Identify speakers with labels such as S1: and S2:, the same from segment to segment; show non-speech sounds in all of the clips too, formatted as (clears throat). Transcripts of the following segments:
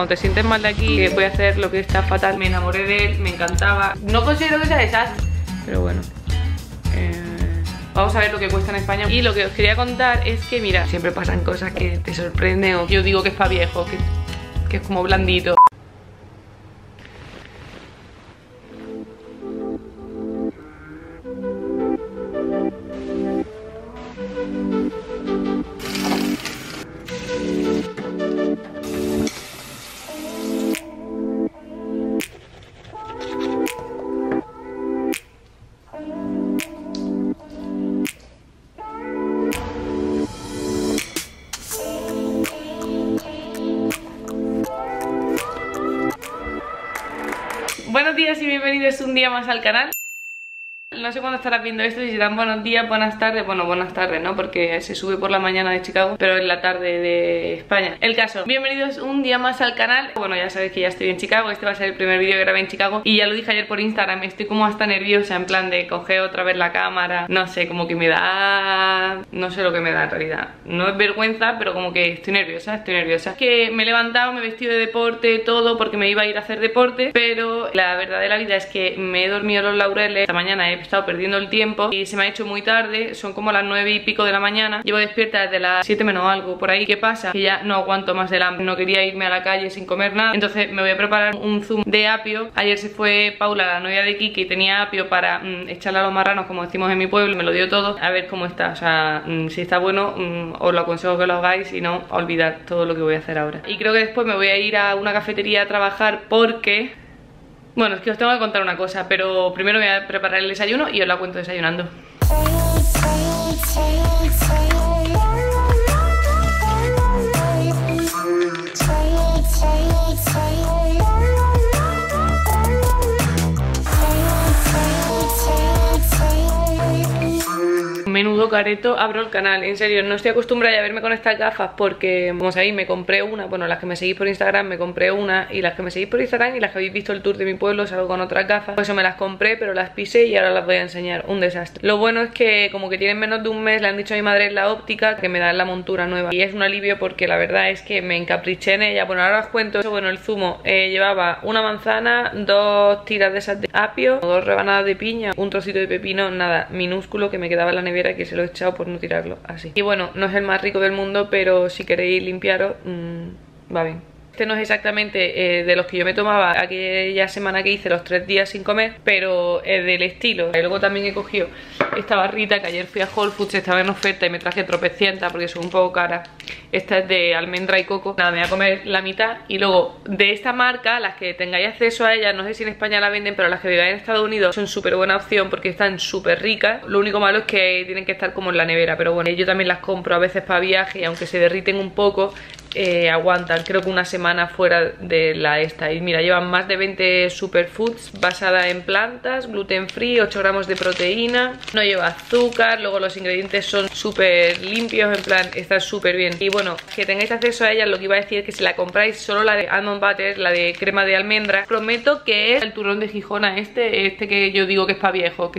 S1: Cuando te sientes mal de aquí, voy a hacer lo que está fatal. Me enamoré de él, me encantaba. No considero que sea desastre, pero bueno. Eh, vamos a ver lo que cuesta en España. Y lo que os quería contar es que, mira, siempre pasan cosas que te sorprenden o yo digo que es para viejo, que, que es como blandito. Buenos días y bienvenidos un día más al canal no sé cuándo estarás viendo esto, si serán buenos días, buenas tardes, bueno, buenas tardes, ¿no? Porque se sube por la mañana de Chicago, pero en la tarde de España. El caso, bienvenidos un día más al canal. Bueno, ya sabéis que ya estoy en Chicago, este va a ser el primer vídeo que grabé en Chicago y ya lo dije ayer por Instagram, estoy como hasta nerviosa en plan de coger otra vez la cámara, no sé, como que me da... no sé lo que me da en realidad. No es vergüenza, pero como que estoy nerviosa, estoy nerviosa. Que me he levantado, me he vestido de deporte, todo, porque me iba a ir a hacer deporte, pero la verdad de la vida es que me he dormido los laureles, esta mañana he estado perdiendo el tiempo y se me ha hecho muy tarde, son como las 9 y pico de la mañana, llevo despierta desde las 7 menos algo, por ahí, ¿qué pasa? Que ya no aguanto más del hambre, no quería irme a la calle sin comer nada, entonces me voy a preparar un zoom de apio, ayer se fue Paula, la novia de Kiki, y tenía apio para mm, echarle a los marranos, como decimos en mi pueblo, me lo dio todo, a ver cómo está, o sea, mm, si está bueno, mm, os lo aconsejo que lo hagáis, si no, olvidar todo lo que voy a hacer ahora. Y creo que después me voy a ir a una cafetería a trabajar porque bueno, es que os tengo que contar una cosa, pero primero voy a preparar el desayuno y os la cuento desayunando. Menudo careto abro el canal, en serio, no estoy acostumbrada a verme con estas gafas porque, como sabéis, me compré una, bueno, las que me seguís por Instagram me compré una y las que me seguís por Instagram y las que habéis visto el tour de mi pueblo salgo con otras gafas, por eso me las compré, pero las pisé y ahora las voy a enseñar, un desastre. Lo bueno es que como que tienen menos de un mes, le han dicho a mi madre en la óptica que me dan la montura nueva y es un alivio porque la verdad es que me encapriché en ella, bueno, ahora os cuento eso, bueno, el zumo eh, llevaba una manzana, dos tiras de esas de apio, dos rebanadas de piña, un trocito de pepino, nada, minúsculo que me quedaba en la nevera que se lo he echado por no tirarlo así. Y bueno, no es el más rico del mundo, pero si queréis limpiaros, mmm, va bien. Este no es exactamente eh, de los que yo me tomaba aquella semana que hice los tres días sin comer, pero es del estilo. Y luego también he cogido esta barrita que ayer fui a Whole Foods, estaba en oferta y me traje tropecientas porque son un poco caras. Esta es de almendra y coco. Nada, me voy a comer la mitad. Y luego de esta marca, las que tengáis acceso a ellas, no sé si en España la venden, pero las que viváis en Estados Unidos son súper buena opción porque están súper ricas. Lo único malo es que tienen que estar como en la nevera, pero bueno, yo también las compro a veces para viaje y aunque se derriten un poco, eh, aguantan creo que una semana fuera de la esta. Y mira llevan más de 20 superfoods basada en plantas, gluten free, 8 gramos de proteína. No lleva azúcar, luego los ingredientes son súper limpios, en plan está súper bien. Y bueno, que tengáis acceso a ellas lo que iba a decir es que si la compráis solo la de almond butter, la de crema de almendra prometo que es el turrón de Gijona este, este que yo digo que es para viejo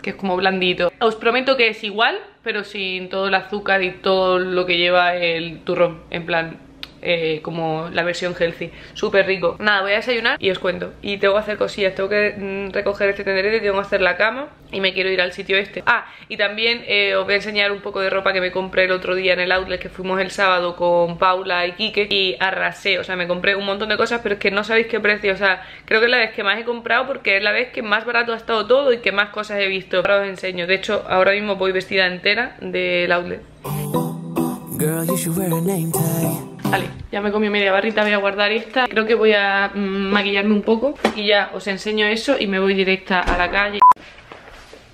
S1: que es como blandito. Os prometo que es igual, pero sin todo el azúcar y todo lo que lleva el turrón, en plan eh, como la versión healthy, súper rico. Nada, voy a desayunar y os cuento. Y tengo que hacer cosillas, tengo que mm, recoger este tenderete, tengo que hacer la cama y me quiero ir al sitio este. Ah, y también eh, os voy a enseñar un poco de ropa que me compré el otro día en el outlet que fuimos el sábado con Paula y Kike y arrasé, o sea, me compré un montón de cosas, pero es que no sabéis qué precio, o sea, creo que es la vez que más he comprado porque es la vez que más barato ha estado todo y que más cosas he visto. Ahora os enseño, de hecho, ahora mismo voy vestida entera del outlet. Vale, ya me comí media barrita, voy a guardar esta. Creo que voy a mm, maquillarme un poco Y ya os enseño eso y me voy directa a la calle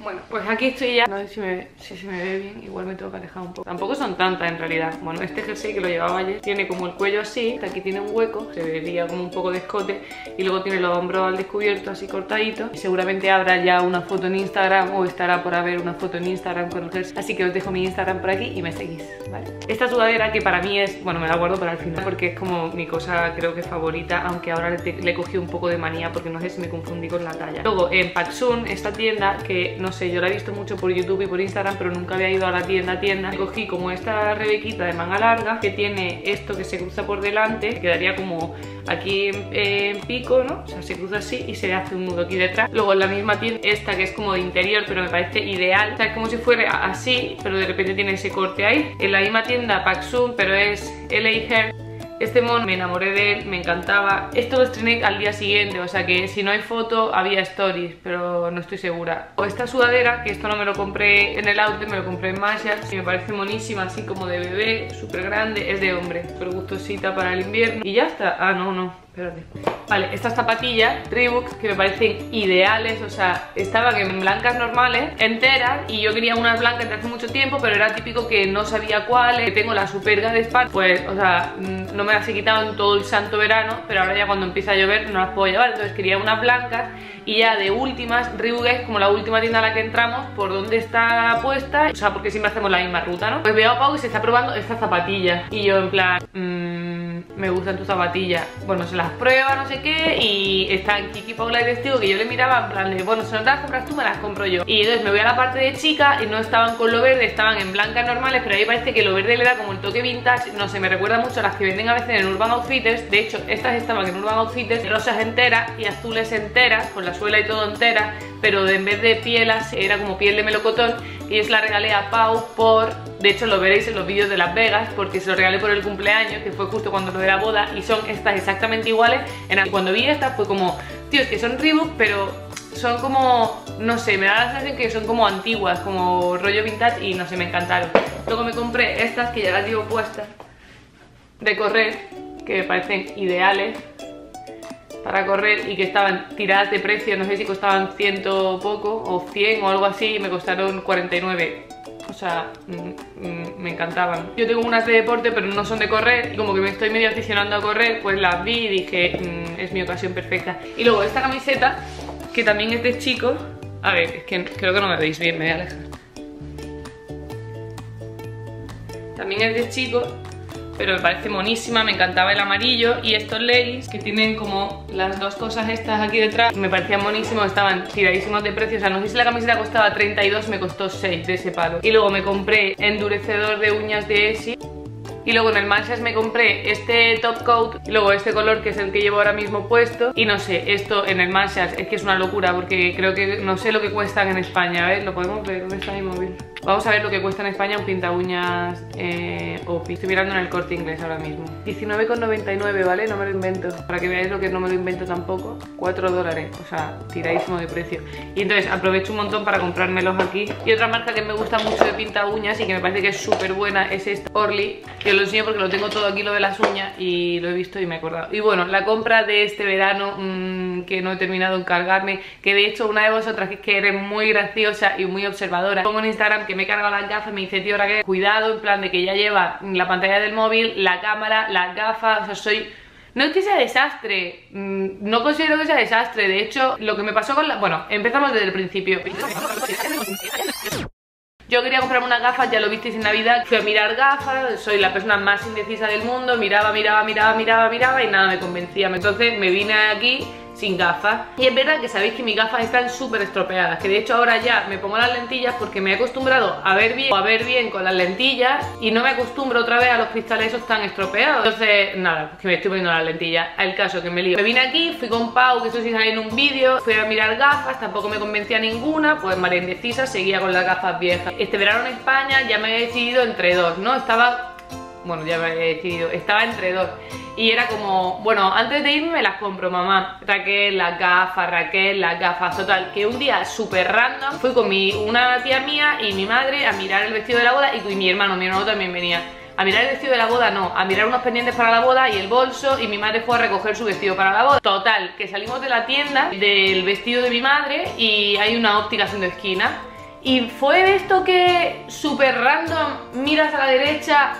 S1: bueno, pues aquí estoy ya. No sé si, me, si se me ve bien Igual me tengo que alejar un poco. Tampoco son tantas en realidad. Bueno, este jersey que lo llevaba ayer Tiene como el cuello así Aquí tiene un hueco Se vería como un poco de escote Y luego tiene los hombros al descubierto Así cortaditos Y seguramente habrá ya una foto en Instagram O estará por haber una foto en Instagram con el jersey. Así que os dejo mi Instagram por aquí Y me seguís, ¿vale? Esta sudadera que para mí es... Bueno, me la guardo para el final Porque es como mi cosa creo que favorita Aunque ahora le, le cogido un poco de manía Porque no sé si me confundí con la talla. Luego en Paxun, esta tienda Que no sé, yo la he visto mucho por YouTube y por Instagram, pero nunca había ido a la tienda tienda. Cogí como esta rebequita de manga larga que tiene esto que se cruza por delante, quedaría como aquí en, pico, ¿no? O sea, se cruza así y se hace un nudo aquí detrás. Luego en la misma tienda, esta que es como de interior, pero me parece ideal. O sea, es como si fuera así, pero de repente tiene ese corte ahí. En la misma tienda Paxum, pero es LA Hair este mono me enamoré de él, me encantaba. Esto lo estrené al día siguiente, o sea que si no hay foto había stories, pero no estoy segura. O esta sudadera, que esto no me lo compré en el outlet, me lo compré en Marshalls y me parece monísima, así como de bebé, súper grande, es de hombre, pero gustosita para el invierno. Y ya está. Ah, no, no, espérate. Vale, estas zapatillas Reebok que me parecen ideales, o sea, estaban en blancas normales, enteras, y yo quería unas blancas de hace mucho tiempo, pero era típico que no sabía cuáles, que tengo la superga de Spark, pues, o sea, no me las he quitado en todo el santo verano, pero ahora ya cuando empieza a llover no las puedo llevar, entonces quería unas blancas, y ya de últimas, Reebok como la última tienda a la que entramos, por donde está puesta, o sea, porque siempre hacemos la misma ruta, ¿no? Pues veo a Pau que se está probando estas zapatillas, y yo en plan, mmm, me gustan tus zapatillas, bueno, se las prueba, no sé qué y están Kiki, Paula y Testigo que yo le miraba en plan de, bueno, si no te las compras tú, me las compro yo. Y entonces me voy a la parte de chica y no estaban con lo verde, estaban en blancas normales, pero ahí parece que lo verde le da como el toque vintage, no sé, me recuerda mucho a las que venden a veces en Urban Outfitters, de hecho estas estaban en Urban Outfitters, rosas enteras y azules enteras, con la suela y todo entera, pero en vez de pielas era como piel de melocotón. Y yo la regalé a Pau por, de hecho lo veréis en los vídeos de Las Vegas porque se lo regalé por el cumpleaños que fue justo cuando lo de la boda y son estas exactamente iguales. En, cuando vi estas fue como, tío es que son Reebok pero son como, no sé, me da la sensación que son como antiguas, como rollo vintage y no sé, me encantaron. Luego me compré estas que ya las llevo puestas de correr que me parecen ideales para correr y que estaban tiradas de precio, no sé si costaban ciento poco o 100 o algo así y me costaron 49 o sea, mm, mm, me encantaban. Yo tengo unas de deporte pero no son de correr y como que me estoy medio aficionando a correr, pues las vi y dije, mm, es mi ocasión perfecta. Y luego esta camiseta, que también es de chico, a ver, es que creo que no me veis bien, me voy a alejar. También es de chico pero me parece monísima, me encantaba el amarillo y estos leggings que tienen como las dos cosas estas aquí detrás me parecían monísimos, estaban tiradísimos de precio, o sea, no sé si la camiseta costaba 32, me costó 6 de ese palo. Y luego me compré endurecedor de uñas de Essie. Y luego en el Marshalls me compré este top coat y luego este color que es el que llevo ahora mismo puesto. Y no sé, esto en el Marshalls es que es una locura porque creo que no sé lo que cuestan en España, a ver, lo podemos ver, ¿dónde está mi móvil? Vamos a ver lo que cuesta en España un pinta uñas eh. Estoy mirando en el corte inglés ahora mismo. 19,99, ¿vale? No me lo invento. Para que veáis lo que no me lo invento tampoco. 4 dólares, o sea, tiradísimo de precio. Y entonces aprovecho un montón para comprármelos aquí. Y otra marca que me gusta mucho de pinta uñas y que me parece que es súper buena es esta Orly. Que os lo enseño porque lo tengo todo aquí lo de las uñas y lo he visto y me he acordado. Y bueno, la compra de este verano mmm, que no he terminado de encargarme. Que de hecho una de vosotras que eres muy graciosa y muy observadora. Pongo en Instagram que me he cargado las gafas, me dice, tío, que cuidado, en plan de que ya lleva la pantalla del móvil, la cámara, las gafas, o sea, soy... No es que sea desastre, mm, no considero que sea desastre, de hecho, lo que me pasó con la... Bueno, empezamos desde el principio. (laughs) Yo quería comprarme unas gafas, ya lo visteis en Navidad, fui a mirar gafas, soy la persona más indecisa del mundo, miraba, miraba, miraba, miraba, miraba y nada me convencía. Entonces me vine aquí sin gafas. Y es verdad que sabéis que mis gafas están súper estropeadas que de hecho ahora ya me pongo las lentillas porque me he acostumbrado a ver bien a ver bien con las lentillas y no me acostumbro otra vez a los cristales esos tan estropeados. Entonces nada, que me estoy poniendo las lentillas. El caso que me lío. Me vine aquí, fui con Pau que eso sí sale en un vídeo fui a mirar gafas, tampoco me convencía ninguna pues María Indecisa seguía con las gafas viejas. Este verano en España ya me he decidido entre dos, ¿no? estaba bueno, ya me he decidido, estaba entre dos y era como, bueno, antes de irme me las compro, mamá Raquel, las gafas, Raquel, las gafas Total, que un día súper random Fui con mi, una tía mía y mi madre a mirar el vestido de la boda Y mi hermano, mi hermano también venía a mirar el vestido de la boda no, a mirar unos pendientes para la boda y el bolso y mi madre fue a recoger su vestido para la boda. Total, que salimos de la tienda del vestido de mi madre y hay una óptica haciendo esquina. Y fue esto que súper random, miras a la derecha,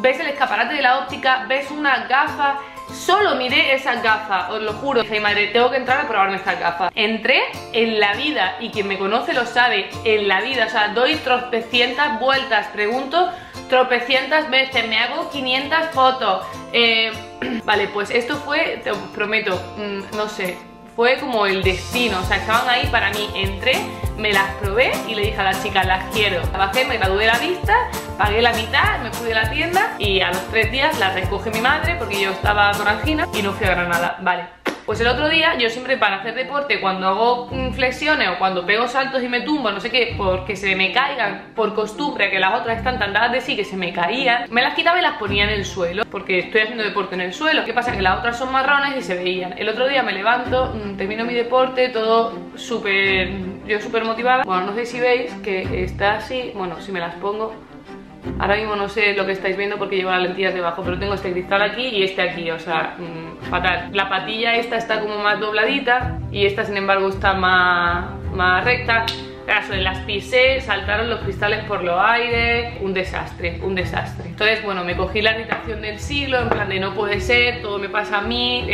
S1: ves el escaparate de la óptica, ves una gafa Solo miré esas gafas, os lo juro. Dije, madre, tengo que entrar a probarme estas gafas Entré en la vida, y quien me conoce lo sabe En la vida, o sea, doy tropecientas vueltas Pregunto tropecientas veces Me hago 500 fotos. Eh, (clears throat) Vale, pues esto fue, te prometo, mm, no sé Fue como el destino, o sea, estaban ahí para mí. Entré, me las probé y le dije a las chicas, las quiero. Bajé, me gradué la vista, pagué la mitad, me fui de la tienda y a los tres días las recoge mi madre porque yo estaba con angina y no fui a Granada. Vale, pues el otro día yo siempre para hacer deporte cuando hago flexiones o cuando pego saltos y me tumbo, no sé qué, porque se me caigan por costumbre que las otras están tan dadas de sí que se me caían, me las quitaba y las ponía en el suelo porque estoy haciendo deporte en el suelo. ¿Qué pasa? Que las otras son marrones y se veían. El otro día me levanto, mm, termino mi deporte, todo súper... yo súper motivada. Bueno, no sé si veis que está así, bueno, si me las pongo Ahora mismo no sé lo que estáis viendo porque llevo las lentillas debajo, pero tengo este cristal aquí y este aquí, o sea, mm, fatal. La patilla esta está como más dobladita y esta sin embargo está más, más recta de las pisé, saltaron los cristales por los aires, un desastre, un desastre. Entonces, bueno, me cogí la irritación del siglo, en plan de no puede ser, todo me pasa a mí,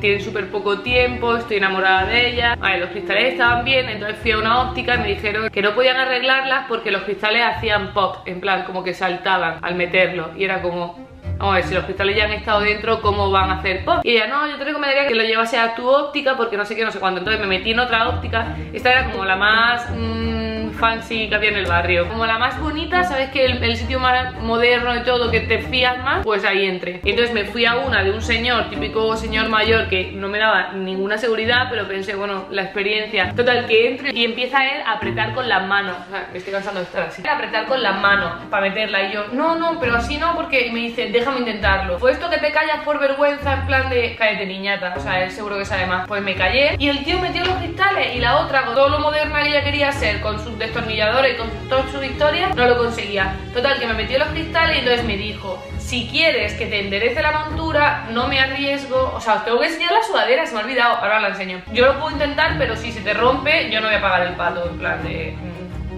S1: tienen súper poco tiempo, estoy enamorada de ella. Vale, los cristales estaban bien, entonces fui a una óptica y me dijeron que no podían arreglarlas porque los cristales hacían pop, en plan, como que saltaban al meterlo. Y era como, Vamos a ver, si los cristales ya han estado dentro, ¿cómo van a hacer pop? Y ella, no, yo te recomendaría que lo llevase a tu óptica porque no sé qué, no sé cuándo. Entonces me metí en otra óptica. Esta era como la más... Mmm, fancy que había en el barrio. Como la más bonita, ¿sabes que el, sitio más moderno y todo, que te fías más? Pues ahí entré. Entonces me fui a una de un señor, típico señor mayor, que no me daba ninguna seguridad, pero pensé, bueno, la experiencia. Total, que entre y empieza él a apretar con las manos. Me estoy cansando de estar así. A apretar con las manos para meterla. Y yo, no, no, pero así no, porque me dice, déjame intentarlo. Fue esto que te callas por vergüenza, en plan de, cállate niñata. O sea, él seguro que sabe más. Pues me callé y el tío metió los cristales y la otra, con todo lo moderna que ella quería ser, con sus destornilladores y con toda su historia, no lo conseguía. Total, que me metió los cristales y entonces me dijo, si quieres que te enderece la montura, no me arriesgo, o sea, os tengo que enseñar la sudadera, se me ha olvidado, ahora la enseño. Yo lo puedo intentar, pero si se te rompe, yo no voy a pagar el pato, en plan de...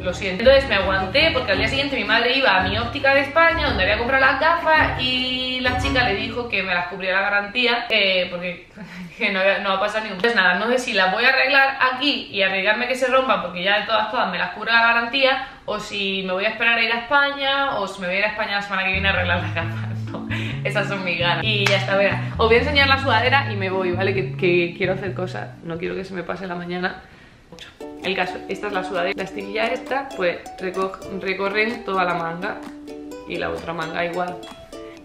S1: Lo siento. Entonces me aguanté porque al día siguiente mi madre iba a mi óptica de España donde había comprado las gafas y la chica le dijo que me las cubría la garantía eh, porque (laughs) que no, va a pasar ningún... Entonces nada, no sé si las voy a arreglar aquí y arriesgarme que se rompan porque ya de todas todas me las cubre la garantía o si me voy a esperar a ir a España o si me voy a ir a España la semana que viene a arreglar las gafas. (laughs) esas son mis ganas. Y ya está, verá. Os voy a enseñar la sudadera y me voy, ¿vale? Que, quiero hacer cosas, no quiero que se me pase la mañana El caso, esta es la sudadera. La estilla esta, pues recorren toda la manga y la otra manga igual.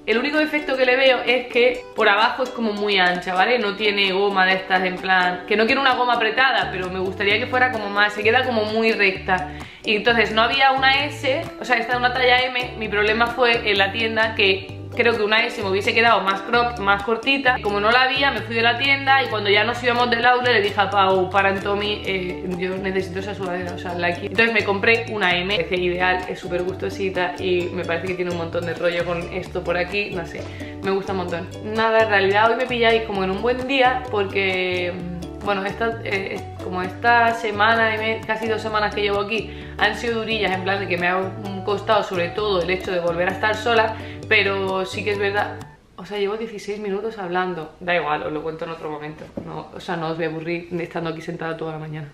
S1: El único defecto que le veo es que por abajo es como muy ancha, ¿vale? No tiene goma de estas en plan... Que no quiero una goma apretada, pero me gustaría que fuera como más... Se queda como muy recta. Y entonces no había una S, o sea, esta es una talla M. Mi problema fue en la tienda que creo que una S me hubiese quedado más crop, más cortita. Como no la había, me fui de la tienda y cuando ya nos íbamos del aula le dije a Pau, para Tommy, eh, yo necesito esa sudadera, o sea, la aquí. Entonces me compré una M, parece ideal, es súper gustosita y me parece que tiene un montón de rollo con esto por aquí, no sé, me gusta un montón. Nada, en realidad hoy me pilláis como en un buen día porque mm, bueno, esta, eh, como esta semana, casi dos semanas que llevo aquí, han sido durillas en plan de que me ha costado sobre todo el hecho de volver a estar sola, pero sí que es verdad... O sea, llevo 16 minutos hablando. Da igual, os lo cuento en otro momento. No, o sea, no os voy a aburrir estando aquí sentada toda la mañana.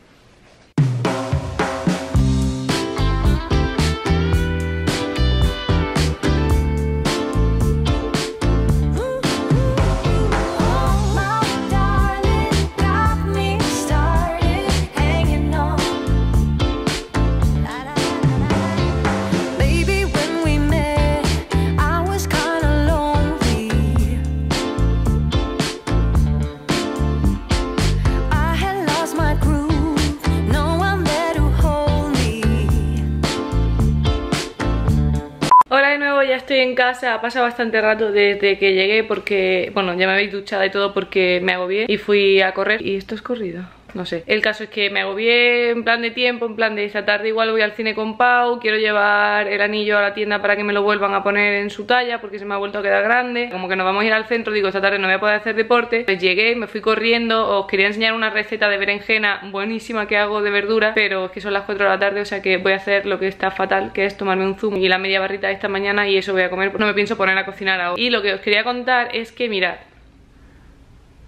S1: Estoy en casa, ha pasado bastante rato desde que llegué porque, bueno, ya me habéis duchado y todo porque me agobié y fui a correr. Y esto es corrido no sé. El caso es que me agobié en plan de tiempo, en plan de esta tarde igual voy al cine con Pau, quiero llevar el anillo a la tienda para que me lo vuelvan a poner en su talla porque se me ha vuelto a quedar grande. Como que nos vamos a ir al centro, digo, esta tarde no voy a poder hacer deporte. Pues llegué, me fui corriendo, os quería enseñar una receta de berenjena buenísima que hago de verdura, pero es que son las 4 de la tarde, o sea que voy a hacer lo que está fatal, que es tomarme un zumo y la media barrita esta mañana y eso voy a comer, no me pienso poner a cocinar ahora. Y lo que os quería contar es que, mirad,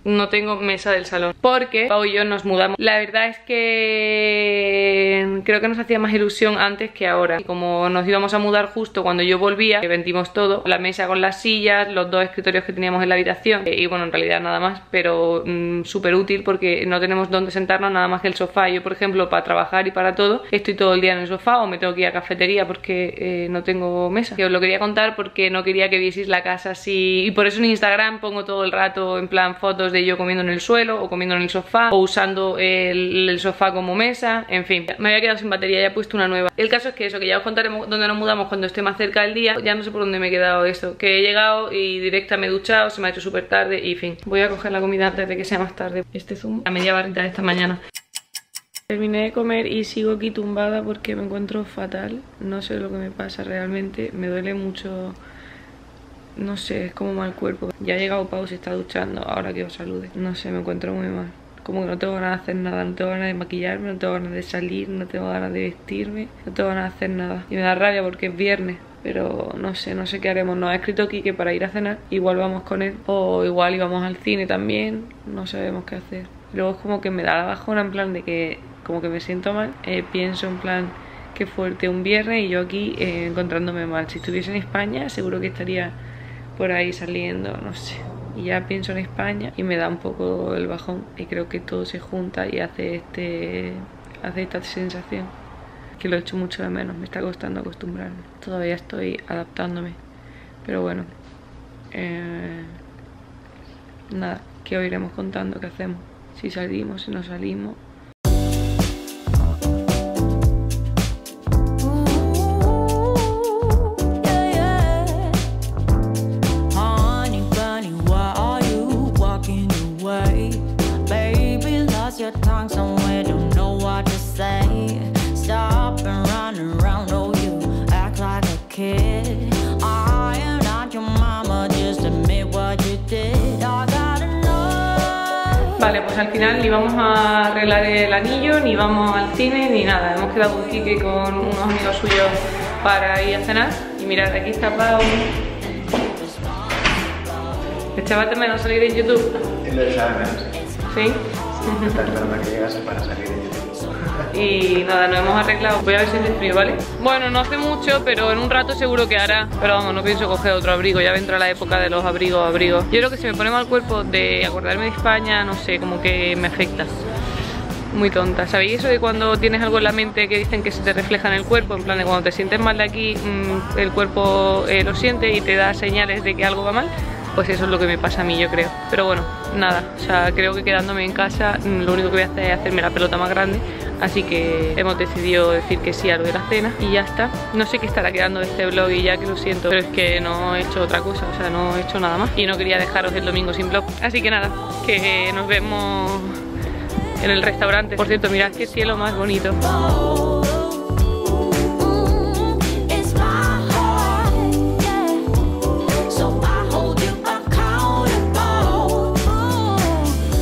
S1: no tengo mesa del salón porque Pau y yo nos mudamos. La verdad es que creo que nos hacía más ilusión antes que ahora. Y como nos íbamos a mudar justo cuando yo volvía, que vendimos todo, la mesa con las sillas, los dos escritorios que teníamos en la habitación y bueno, en realidad nada más, pero mm, súper útil porque no tenemos dónde sentarnos nada más que el sofá. Yo, por ejemplo, para trabajar y para todo, estoy todo el día en el sofá o me tengo que ir a cafetería porque eh, no tengo mesa. Que os lo quería contar porque no quería que vieseis la casa así y por eso en Instagram pongo todo el rato en plan fotos de yo comiendo en el suelo o comiendo en el sofá o usando el, sofá como mesa, en fin. Me había quedado sin batería, ya he puesto una nueva. El caso es que eso, que ya os contaremos dónde nos mudamos cuando esté más cerca del día. Ya no sé por dónde me he quedado esto. Que he llegado y directa me he duchado, se me ha hecho súper tarde y fin. Voy a coger la comida antes de que sea más tarde. Este zumo, la media barrita de esta mañana. Terminé de comer y sigo aquí tumbada porque me encuentro fatal. No sé lo que me pasa realmente. Me duele mucho no sé, es como mal cuerpo. Ya ha llegado Pau, se está duchando, ahora que os salude. No sé, me encuentro muy mal. Como que no tengo ganas de hacer nada, no tengo ganas de maquillarme, no tengo ganas de salir, no tengo ganas de vestirme, no tengo ganas de hacer nada. Y me da rabia porque es viernes, pero no sé, no sé qué haremos. Nos ha escrito que para ir a cenar, igual vamos con él, o igual íbamos al cine también, no sabemos qué hacer. Luego es como que me da la bajona en plan de que como que me siento mal, eh, pienso en plan que fuerte un viernes y yo aquí eh, encontrándome mal. Si estuviese en España seguro que estaría por ahí saliendo, no sé. Y ya pienso en España y me da un poco el bajón y creo que todo se junta y hace este hace esta sensación que lo echo mucho de menos, me está costando acostumbrarme. Todavía estoy adaptándome, pero bueno. Eh, nada, que os iremos contando qué hacemos. Si salimos, si no salimos, arreglar el anillo, ni vamos al cine, ni nada. Hemos quedado un Kike con unos amigos suyos para ir a cenar. Y mirad, aquí está Pau. Este va a terminar salir en YouTube.
S2: Lo de menos.
S1: ¿Sí?
S2: Está esperando que llegase para salir en YouTube
S1: y nada, nos hemos arreglado. Voy a ver si hace frío, ¿vale? Bueno, no hace mucho, pero en un rato seguro que hará. Pero vamos, no pienso coger otro abrigo, ya vendrá la época de los abrigos, abrigos. Yo creo que si me pone mal cuerpo de acordarme de España, no sé, como que me afecta muy tonta. ¿Sabéis eso de cuando tienes algo en la mente que dicen que se te refleja en el cuerpo? En plan de cuando te sientes mal de aquí, mm, el cuerpo eh, lo siente y te da señales de que algo va mal. Pues eso es lo que me pasa a mí, yo creo. Pero bueno, nada, o sea, creo que quedándome en casa mm, lo único que voy a hacer es hacerme la pelota más grande Así que hemos decidido decir que sí a lo de la cena y ya está. No sé qué estará quedando de este vlog y ya que lo siento, pero es que no he hecho otra cosa, o sea, no he hecho nada más. Y no quería dejaros el domingo sin vlog. Así que nada, que nos vemos en el restaurante. Por cierto, mirad qué cielo más bonito.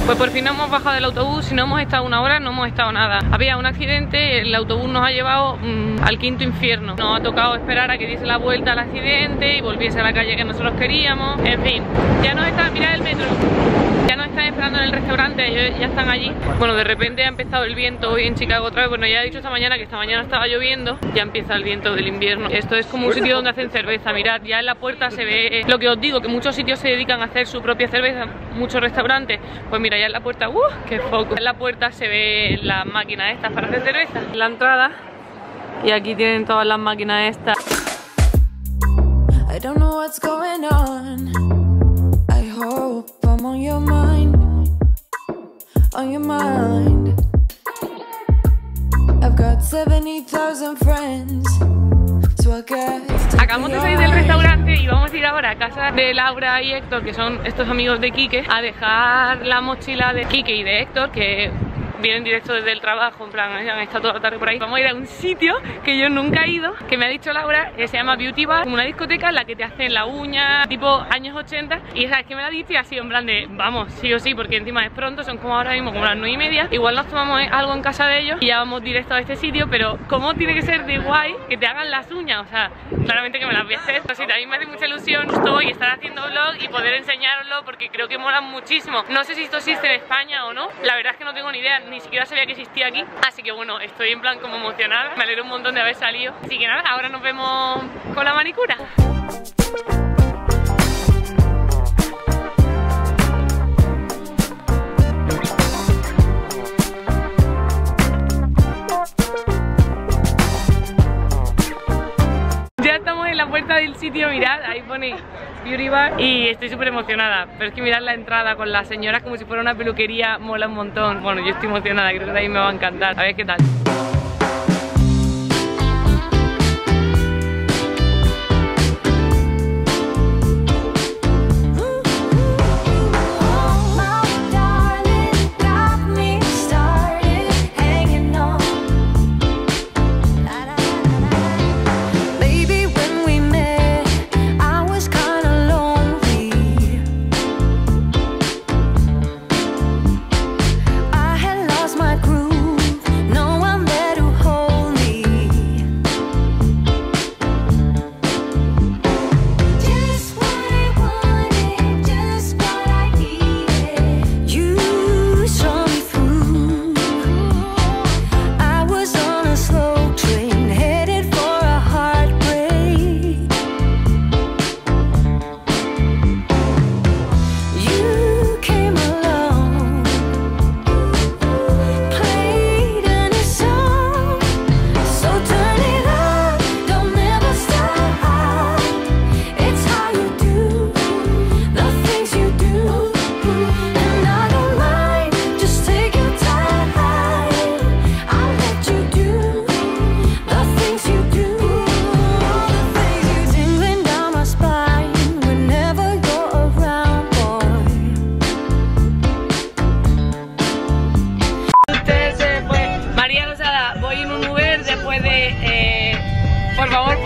S1: Pues por fin hemos bajado del autobús y no hemos estado una hora, no hemos estado nada. Había un accidente, el autobús nos ha llevado mm, al quinto infierno. Nos ha tocado esperar a que diese la vuelta al accidente y volviese a la calle que nosotros queríamos. En fin, ya nos está, mirad el metro. Ya nos están esperando en el restaurante, ya están allí. Bueno, de repente ha empezado el viento hoy en Chicago otra vez. Bueno, ya he dicho esta mañana que esta mañana estaba lloviendo. Ya empieza el viento del invierno. Esto es como un sitio donde hacen cerveza. Mirad, ya en la puerta se ve lo que os digo, que muchos sitios se dedican a hacer su propia cerveza, muchos restaurantes. Pues mira, ya en la puerta, ¡uh! ¡Qué foco! En la puerta se ve las máquinas estas para hacer cerveza. La entrada. Y aquí tienen todas las máquinas estas. I don't know what's going on. I hope I'm on your mind. On your mind. I've got 70,000 friends. Acabamos de salir del restaurante y vamos a ir ahora a casa de Laura y Héctor, que son estos amigos de Quique, a dejar la mochila de Quique y de Héctor, que vienen directo desde el trabajo, en plan, han estado toda la tarde por ahí. Vamos a ir a un sitio que yo nunca he ido, que me ha dicho Laura, que se llama Beauty Bar, como una discoteca en la que te hacen la uña, tipo años 80. Y sabes que me la ha dicho y así en plan de, vamos, sí o sí, porque encima es pronto, son como ahora mismo como las 9 y media. Igual nos tomamos algo en casa de ellos y ya vamos directo a este sitio, pero ¿cómo tiene que ser de guay que te hagan las uñas? O sea, claramente que me las voy a hacer. También me hace mucha ilusión estar haciendo vlog y poder enseñaroslo porque creo que mola muchísimo. No sé si esto existe en España o no, la verdad es que no tengo ni idea, ni siquiera sabía que existía aquí. Así que bueno, estoy en plan como emocionada, me alegro un montón de haber salido. Así que nada, ahora nos vemos con la manicura. Ya estamos en la puerta del sitio, mirad, ahí pone Beauty Bar y estoy súper emocionada. Pero es que mirad la entrada con las señoras como si fuera una peluquería, mola un montón. Bueno, yo estoy emocionada, creo que ahí me va a encantar. A ver qué tal.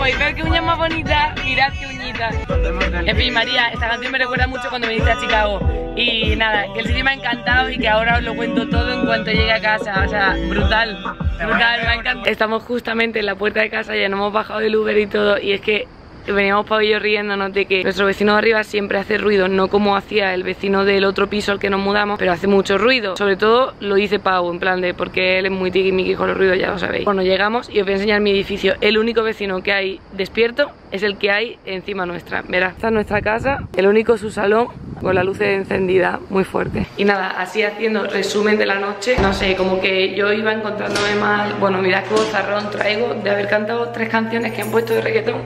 S1: Podéis ver qué uñas más bonitas. Mirad qué uñitas. En fin, María, esta canción me recuerda mucho cuando viniste a Chicago. Y nada, que el sitio me ha encantado y que ahora os lo cuento todo en cuanto llegue a casa. O sea, brutal. Brutal, me ha encantado. Estamos justamente en la puerta de casa, ya nos hemos bajado del Uber y todo. Y es que veníamos yo riéndonos de que nuestro vecino de arriba siempre hace ruido, no como hacía el vecino del otro piso al que nos mudamos, pero hace mucho ruido. Sobre todo lo dice Pau, en plan de porque él es muy tiquismiqui con los ruidos, ya lo sabéis. Bueno, llegamos y os voy a enseñar mi edificio. El único vecino que hay despierto es el que hay encima nuestra. Verás, esta es nuestra casa, el único su salón con la luz encendida muy fuerte. Y nada, así haciendo resumen de la noche, no sé, como que yo iba encontrándome mal. Bueno, mirad qué zarrón traigo de haber cantado tres canciones que han puesto de reggaetón.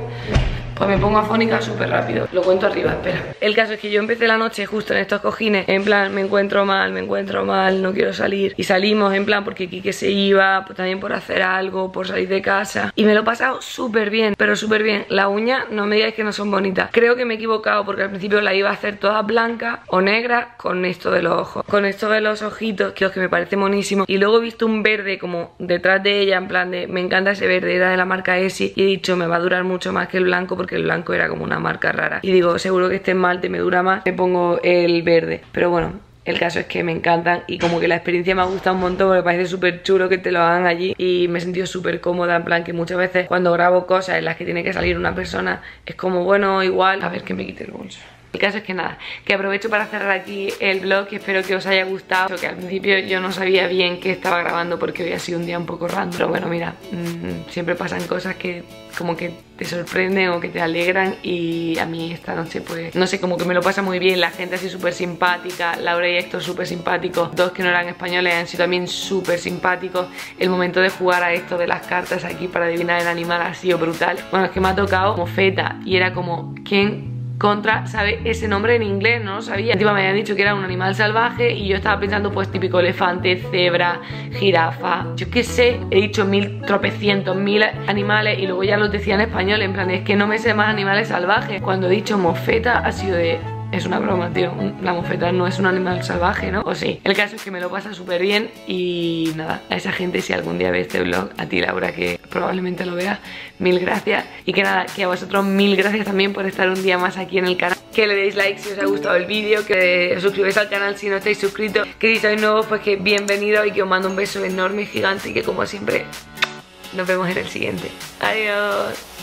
S1: Pues me pongo afónica súper rápido. Lo cuento arriba, espera. El caso es que yo empecé la noche justo en estos cojines, en plan, me encuentro mal, me encuentro mal, no quiero salir. Y salimos en plan porque Kike se iba, pues también por hacer algo, por salir de casa. Y me lo he pasado súper bien, pero súper bien. La uña, no me digáis que no son bonitas. Creo que me he equivocado porque al principio la iba a hacer toda blanca o negra con esto de los ojos. Con esto de los ojitos, que, que me parece monísimo. Y luego he visto un verde como detrás de ella, en plan de, me encanta ese verde, era de la marca Essie. Y he dicho, me va a durar mucho más que el blanco porque el blanco era como una marca rara. Y digo, seguro que este esmalte me dura más, me pongo el verde. Pero bueno, el caso es que me encantan y como que la experiencia me ha gustado un montón porque parece súper chulo que te lo hagan allí y me he sentido súper cómoda, en plan que muchas veces cuando grabo cosas en las que tiene que salir una persona es como, bueno, igual, a ver que me quite el bolso. El caso es que nada, que aprovecho para cerrar aquí el vlog espero que os haya gustado. Que al principio yo no sabía bien qué estaba grabando porque hoy ha sido un día un poco random. Pero bueno, mira, mmm, siempre pasan cosas que como que te sorprenden o que te alegran y a mí esta noche pues, no sé, como que me lo pasa muy bien. La gente así súper simpática, Laura y Héctor súper simpáticos. Dos que no eran españoles han sido también súper simpáticos. El momento de jugar a esto de las cartas aquí para adivinar el animal ha sido brutal. Bueno, es que me ha tocado como feta y era como, ¿quién contra sabe ese nombre en inglés, no lo sabía. Encima me habían dicho que era un animal salvaje y yo estaba pensando pues típico elefante, cebra, jirafa, yo qué sé, he dicho mil tropecientos, mil animales y luego ya los decía en español, en plan es que no me sé más animales salvajes. Cuando he dicho mofeta ha sido de es una broma, tío. La mofeta no es un animal salvaje, ¿no? O sí. El caso es que me lo pasa súper bien y nada, a esa gente si algún día ve este vlog, a ti Laura que probablemente lo veas, mil gracias. Y que nada, que a vosotros mil gracias también por estar un día más aquí en el canal. Que le deis like si os ha gustado el vídeo, que os suscribáis al canal si no estáis suscritos. Que si sois nuevos, pues que bienvenido y que os mando un beso enorme, gigante y que como siempre nos vemos en el siguiente. Adiós.